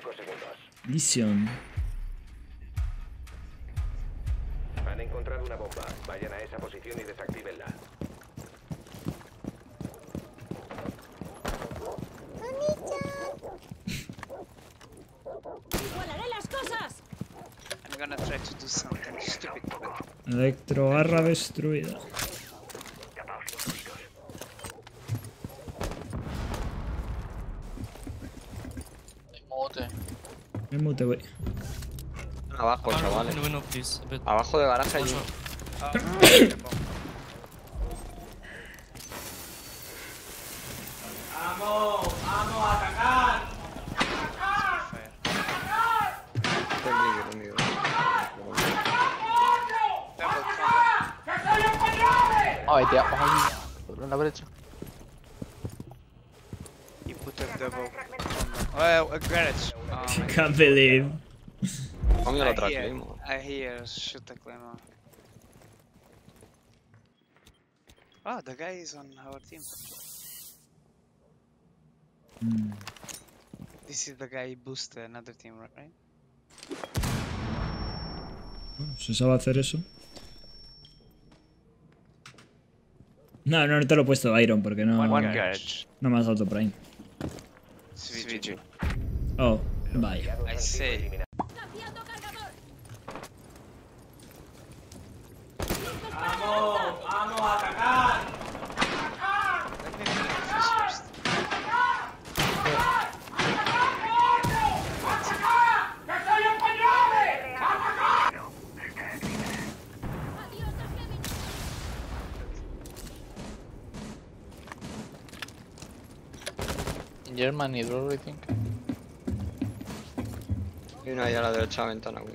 5 segundos. Vision. Han encontrado una bomba. Vayan a esa posición y desactívenla. ¡Igualaré las cosas! I'm gonna try to do something stupid. but Electrogarra destruida. Voy. Abajo, chavales. Abajo de garaje hay uno. shot. Oh, Este es líder, amigo. double combat. Ay, tía, ay, por la brecha. He put a double combat. Oh, a garage. My Can't believe. Coño, lo I hear, tracleamos. I hear shoot a claymore. Oh, the guy is on our team. Mm. This is the guy who boost another team, right? ¿Se sabe hacer eso? No, no, no te lo he puesto Iron porque no, One no garage. me has dado Prime. SVG. Oh, vaya. I. ¡Adiós, la Gemini! In Germany, think. Hay una ahí a la derecha de la ventana, güey.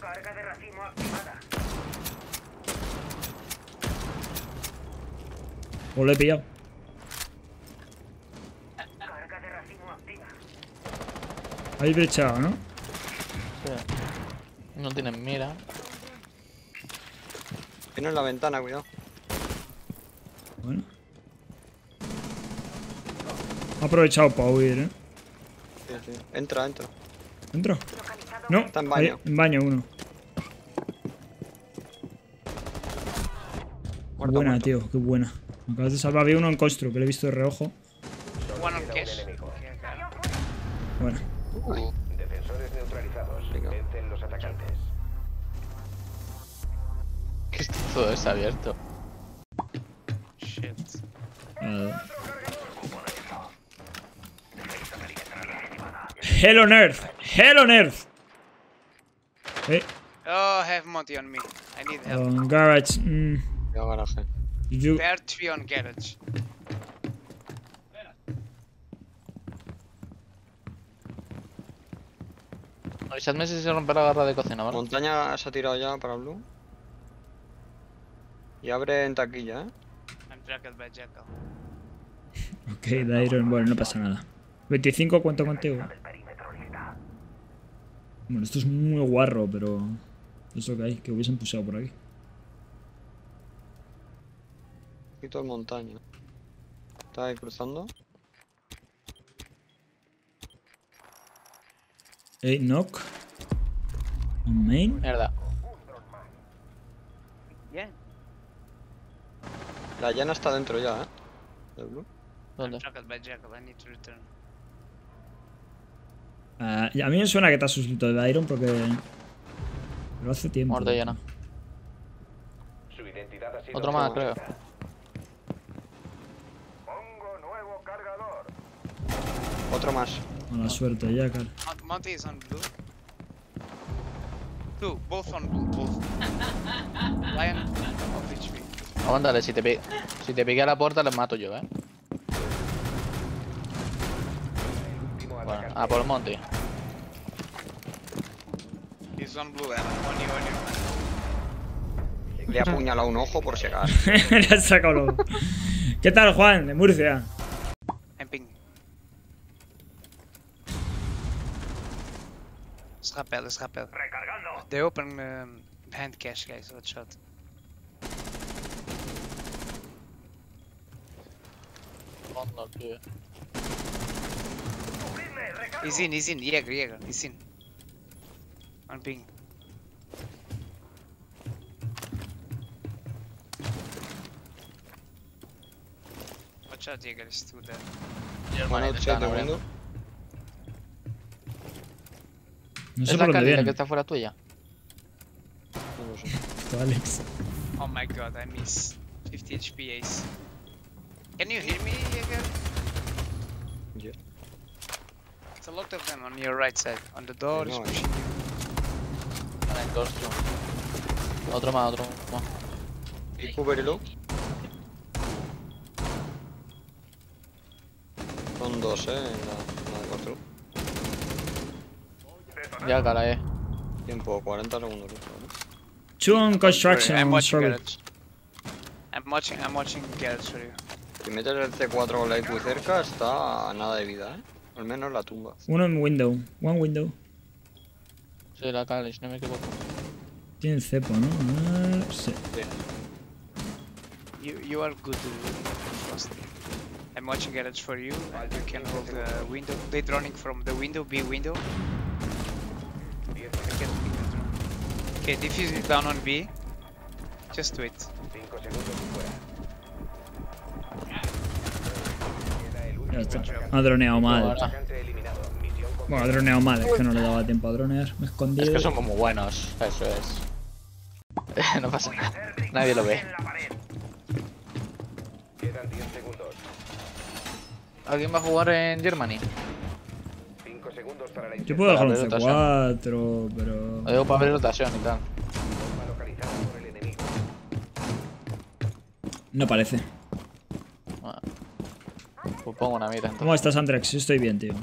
Carga de racimo activada. O lo he pillado. Carga de racimo activa. Hay brechado, ¿no? Sí. No tienen mira. Tiene en la ventana, cuidado. Bueno. Ha aprovechado para huir, ¿eh? Sí. Entra, entra. ¿Entro? No, Está en ahí- baño. en baño uno. Qué Muerto, buena, muerto. tío, qué buena. Me acabas de salvar. Había uno en Constru que le he visto de reojo. I got it. Bueno, Uh, Defensores neutralizados. Venga. Vencen los atacantes. Que todo está abierto. Shit. nada. Hell on Earth. Hell on Earth. Eh, Oh, have Monty on me. I need help. on garage. Mm, garaje. you, There are three on garage. Avisadme si se rompe la garra de cocina, ¿vale? Montaña se ha tirado ya para Blue. Y abre en taquilla, eh. I'm tracked by Jackal. ok, de Iron. Bueno, no pasa nada. 25, ¿cuánto contigo? Bueno, esto es muy guarro, pero. Es lo que hay, que hubiesen pusado por aquí. Quito en montaña. Está ahí cruzando. Eh, knock. On main. Mierda. Yeah. La llana está dentro ya, eh. De Blue. ¿Dónde? Tracked by Jackal. I need to return. Ah, y a mí me suena que te has suscrito de Iron porque. Pero hace tiempo. Muerto llena. Su identidad ha sido Otro más, creo. reconocida. Pongo nuevo cargador. Otro más. Mala suerte, ya, cara. Mont- Monty is on blue. Two, both on blue, both. Lion of HP. Aguántale, si te, pi- si te pique a la puerta les mato yo, ¿eh? Bueno, a por el monte. He's on blue, Alan. On you, on you. Le he apuñalado un ojo por si acaso. Le has sacado loco. ¿Qué tal, Juan? De Murcia. I'm ping. Let's rappel. Recargando. They open um, hand cash, guys. Let's shot. Fondo, tío. He's in, he's in. Jäger, Jäger. He's in. One ping. Watch out, Jäger is still there. One outside the window. No Es sé la por dónde escalera que está fuera tuya. No lo sé. Esto, Alex. Oh my god, I miss 50 HP ace. Can you hear me, Jäger? Yeah. It's a lot of them on your right side. On the door, I is pushing you. Otro más, otro más. Pico very low. Son dos, eh, en la, en la de control. Ya, cara, eh. Tiempo, 40 segundos. ¿no? Two on construction. I'm watching sorry. garage. I'm watching, I'm watching garage for you. Si metes el C4 con la IQ cerca, está a nada de vida, eh. Al menos la tumba. Uno en window. One window. Sí, la cara, no me equivoco. Tiene cepo, ¿no? Sí. You, you are good. I'm watching garage for you, and you can hold the window. They droning from the window, B window. I can pick the drone. Okay, defuse is down on B. Just wait. 5 segundos y fuera. Queda el Ya está. Ha droneado mal. Bueno, ha droneado mal, es que no le daba tiempo a dronear. Me he escondido. Es que somos muy buenos, eso es. no pasa nada. Nadie lo ve. Quedan 10 segundos. ¿Alguien va a jugar en Germany? 5 segundos para la Yo puedo dejar un Para ver C4, pero. Lo digo para abrir rotación y tal. No parece. Bueno. Pues pongo una mira entonces. ¿Cómo estás, Andrex? Yo estoy bien, tío.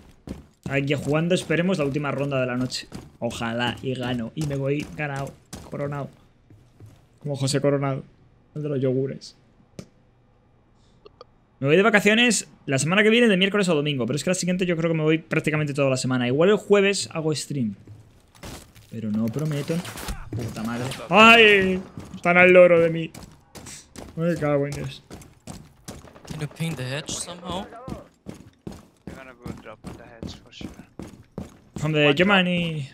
Aquí jugando, esperemos la última ronda de la noche. Ojalá y gano. Y me voy ganado, coronado. Como José Coronado, el de los yogures. Me voy de vacaciones la semana que viene de miércoles a domingo, pero es que la siguiente yo creo que me voy prácticamente toda la semana. Igual el jueves hago stream. Pero no prometo. Puta madre. ¡Ay! Están al loro de mí. Me cago en Dios. Drop on the hedge for sure. From the Germany.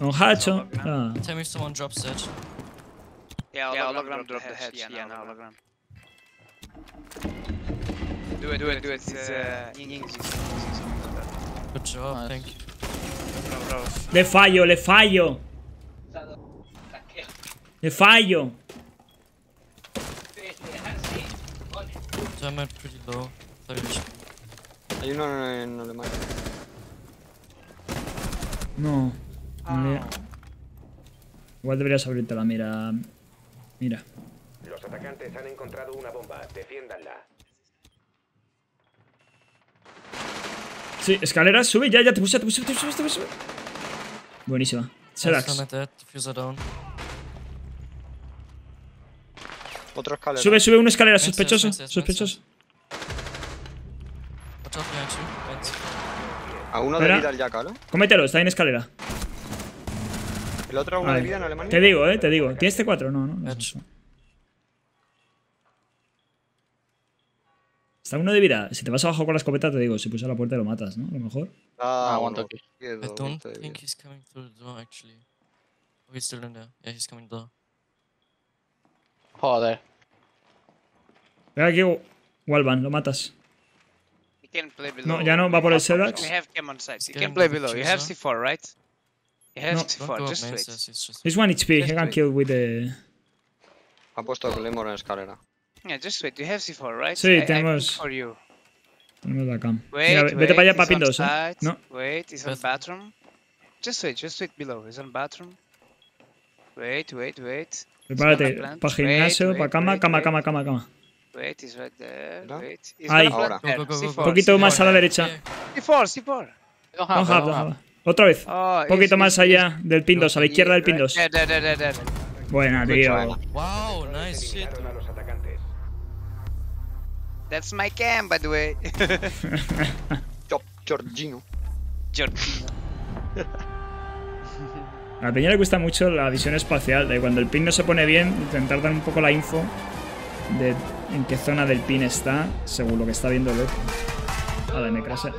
Don Hacho. Ah. Tell me if someone drops hedge. Yeah, yeah hologram drop the hedge. Yeah, no hologram. Do it, do it, do it. It's uh, Ying Ying's using. Good job, Nice. thank you. Bro, bro. Le fallo, le fallo. Le fallo. German pretty low. 30 HP. Hay uno en Alemania. No. no le- Ah. Igual deberías abrirte la mira. Mira. Los atacantes han encontrado una bomba. Defiéndanla. Sí, escaleras, sube, ya, ya, te puse, te puse, te puse, te puse. Buenísima. Down. Otra escalera. Sube, sube una escalera, sospechoso, sospechoso. Watch out behind you. Wait. A uno de Espera. vida el Jackal, ¿eh? Cómetelo, está en escalera. El otro a uno de Vale. vida en Alemania. Te digo, eh, te digo. ¿Tienes T4? No, no. no es eso. Está uno de vida. Si te vas abajo con la escopeta, te digo, si puse la puerta lo matas, ¿no? A lo mejor. Ah, aguanto uno. aquí. I don't de think he's coming through the door actually. Oh, he's still in there. Yeah, he's coming door. Joder. Venga aquí, Walvan, lo matas. You can play below. No, ya no, va por el Selax. We have cam on site. You Get can him play with the below. You have. C4, right? You have No. Don't C4. go up Just main wait. stairs, he's just. He's one HP, he Just can wait. kill with the... Ha puesto Claymore en escalera. Yeah, just wait. You have C4, right? Sí, I- I ping tenemos- for you. Tenemos la cam. Wait, Mira, wait. vete para allá, he's para on Pindos, ¿eh? site. No. Wait, he's on Bath- bathroom. Just wait, just wait below. He's on bathroom. Wait, wait, wait. Prepárate, plant. para gimnasio, Wait, para wait, cama, wait, cama, wait. cama, cama, cama. Wait, he's right there. Wait. He's Ahí. Ahora. Go, go, go. C4, Poquito C4. más a la derecha. Yeah. C4, C4. Don't No have, no have. have. Otra vez. Oh, Un poquito he's- más allá del Pindos, a la izquierda del there, there. Buena, Good tío. Wow, nice shit. Eliminaron a los atacantes. That's my cam, by the way. Chop, Giorgino. Giorgino. A la peña le cuesta mucho la visión espacial, de cuando el pin no se pone bien, intentar dar un poco la info de en qué zona del pin está, según lo que está viendo el otro. Vale, me crasé.